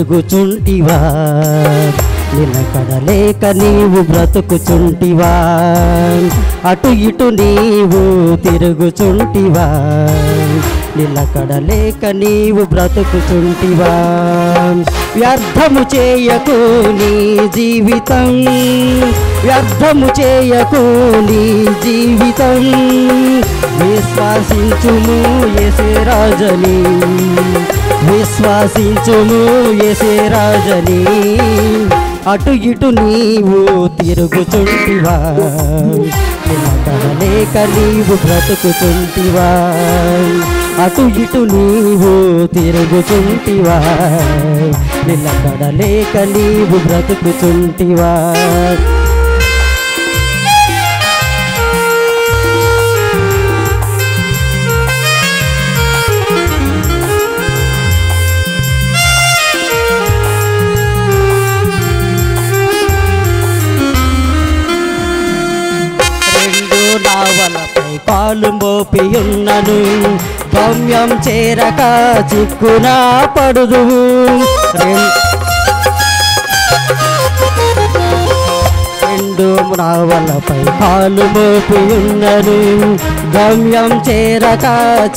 తిరుగుచుంటివా నిలకడలేక నీవు బ్రతుకుచుంటివా? అటు ఇటు నీవు తిరుగుచుంటివా? నిలకడలేక నీవు బ్రతుకుచుంటివా? వ్యర్థము చేయకు నీ జీవితం. వ్యర్థము చేయకు నీ జీవితం. విశ్వాసించుము ఎసే రాజని. విశ్వాసించుము ఎసే రాజని. అటు ఇటు నీవు తిరుగుచుంటివా నిలకడలేక నీవు బ్రతుకుచుంటివా అటు ఇటు నీవు తిరుగుచుంటివా నిలకడలేక నీవు బ్రతుకుచుంటివా పాలు మోపియున్నను. గమ్యం చేరక చిక్కున పడుదు రెండు నావలపై పాలు మోపియున్నను. గమ్యం చేరక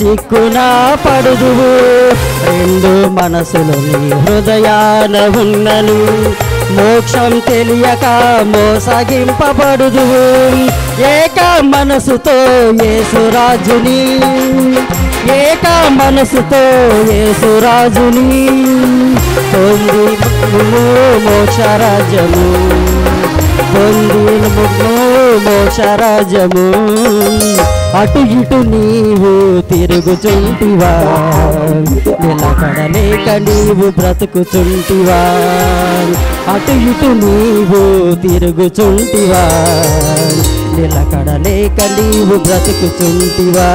చిక్కున పడుదువు. రెండు మనసులు నీ హృదయాన ఉన్నను. మోక్షం తెలియక మోసగింపబడుదు ఏక మనసుతో యేసురాజుని. ఏక మనసుతో యేసురాజుని. పొంది మోక్షరాజము పొంది పొందిన మోక్షరాజము. అటు ఇటు నీవు తిరుగుచుంటివా. నిలకడలేక నీవు బ్రతుకుచుంటివా. అటు ఇటు నీవు తిరుగుచుంటివా. నిలకడలేక నీవు బ్రతుకుచుంటివా.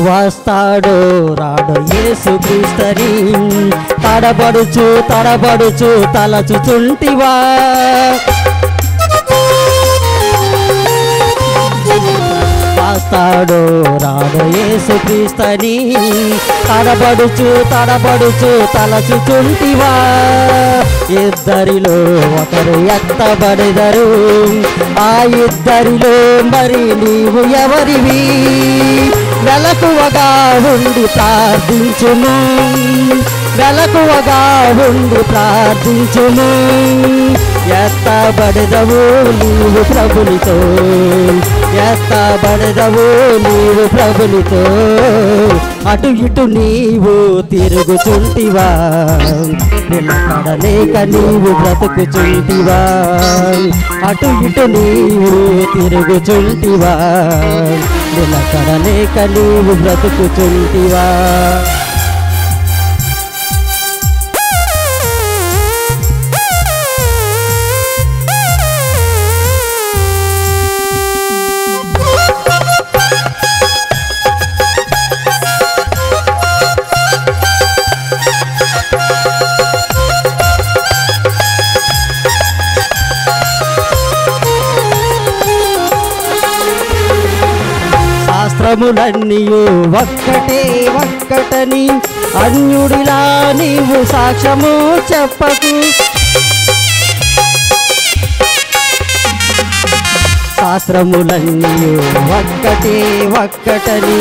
వస్తాడు రాడు యేసు క్రీస్తని తడబడుచు తడబడుచు తలచుచుంటివా. వస్తాడు రాడు యేసు క్రీస్తని తడబడుచు తడబడుచు తలచుచుంటివా. ఇద్దరిలో ఒకరు ఎత్తబడెదరు. ఆ ఇద్దరిలో మరి నీవు ఎవరివి? వెలకువగా ఉండి ప్రార్థించుము. వెలకువగా ఉండి ప్రార్థించుము. ఎత్తబడదవు నీవు ప్రభునితో. ఎత్తబడదవు నీవు ప్రభునితో. అటు ఇటు నీవు తిరుగుచుంటివా. నిలబడలేక నీవు బ్రతుకుచుంటివా. అటు ఇటు నీవు తిరుగుచుంటివా. నిలకడలేక నీవు బ్రతుకుతుంటివా? శాస్త్రములన్నీయు ఒక్కటే ఒక్కటని అన్యుడిలా నీవు సాక్ష్యము చెప్పకు. శాస్త్రములన్నీ ఒక్కటే ఒక్కటని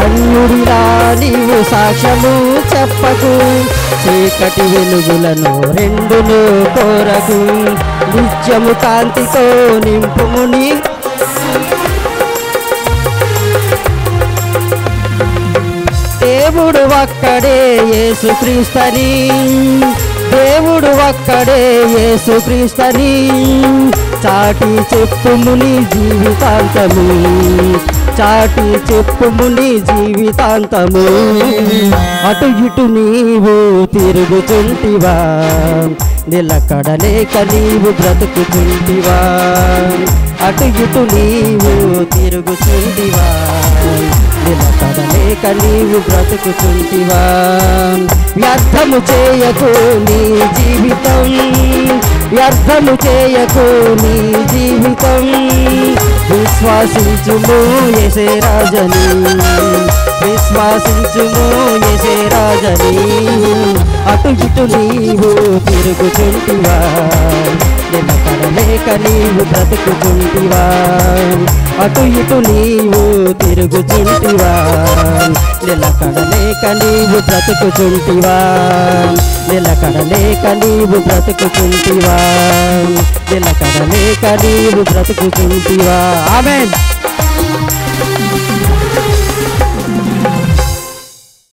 అన్యుడిలా నీవు సాక్ష్యము చెప్పకు. చీకటి వెలుగులను రెండును కోరకు నిత్యము కాంతితో నింపుముని దేవుడు ఒక్కడే యేసుక్రీస్తని. దేవుడు ఒక్కడే యేసుక్రీస్తని. చాటి చెప్పుముని జీవితాంతము. చాటి చెప్పుముని జీవితాంతము. అటు ఇటు నీవు తిరుగుతుంటివా. నిలకడలేక నీవు బ్రతుకుతుంటివా. అటు ఇటు నీవు తిరుగుతుంటివా. నిలకడలేక నీవు బ్రతుకుతుంటివా వ్యర్థము చేయకు నీ జీవితం. వ్యర్థము చేయకు నీ జీవితం. విశ్వాసించుము ఎసే రాజని విశ్వాసించుము ఎసే రాజని అటు ఇటు నీవు తిరుగుచుంటివా లేక నీవు బ్రతుకుచుంటివా అటు ఇటు నీవు తిరుగుచుంటివా నిలకడలేక నీవు బ్రతుకుచుంటివా నిలకడలేక నీవు బ్రతుకుచుంటివా నిలకడలేక నీవు బ్రతుకుచుంటివా ఆమెన్.